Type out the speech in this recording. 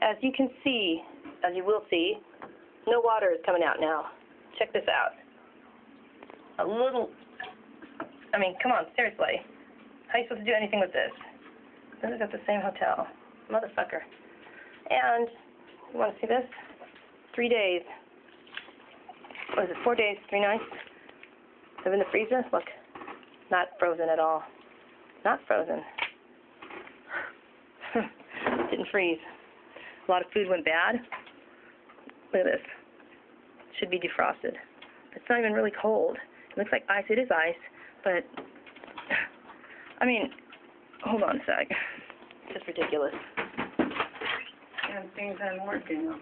As you can see, as you will see, no water is coming out now. Check this out. A little, I mean, come on, seriously. How are you supposed to do anything with this? This is at the same hotel. Motherfucker. And, you want to see this? Three days. What is it, four days, three nights? Live in the freezer? Look, not frozen at all. Not frozen. Didn't freeze. A lot of food went bad. Look at this. Should be defrosted. It's not even really cold. It looks like ice. It is ice, but I mean, hold on a sec. Just ridiculous. And things aren't working.